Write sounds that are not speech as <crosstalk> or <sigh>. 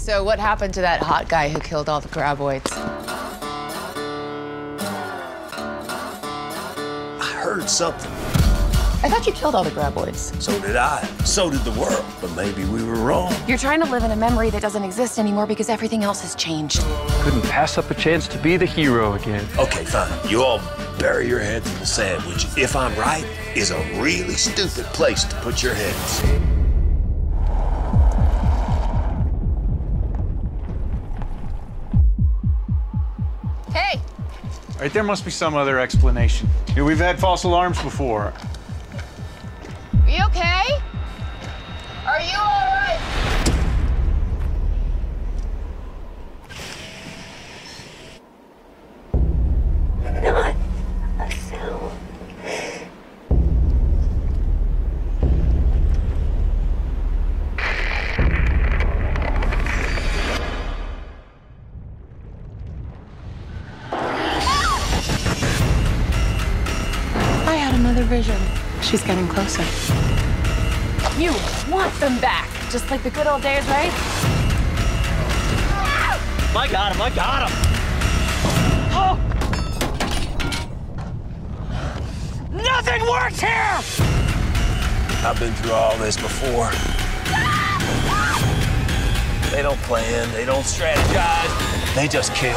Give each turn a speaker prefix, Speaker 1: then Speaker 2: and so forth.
Speaker 1: So what happened to that hot guy who killed all the graboids?
Speaker 2: I heard something.
Speaker 1: I thought you killed all the graboids.
Speaker 2: So did I. So did the world. But maybe we were wrong.
Speaker 1: You're trying to live in a memory that doesn't exist anymore because everything else has changed.
Speaker 3: Couldn't pass up a chance to be the hero again.
Speaker 2: Okay, fine. You all bury your heads in the sand, which, if I'm right, is a really stupid place to put your heads.
Speaker 1: Hey!
Speaker 4: Right, there must be some other explanation. You know, we've had false alarms before.
Speaker 1: Another vision. She's getting closer. You want them back, just like the good old days, right?
Speaker 3: I got him, I got him! Oh! Nothing works here!
Speaker 2: I've been through all this before. <laughs> They don't plan, they don't strategize, they just kill.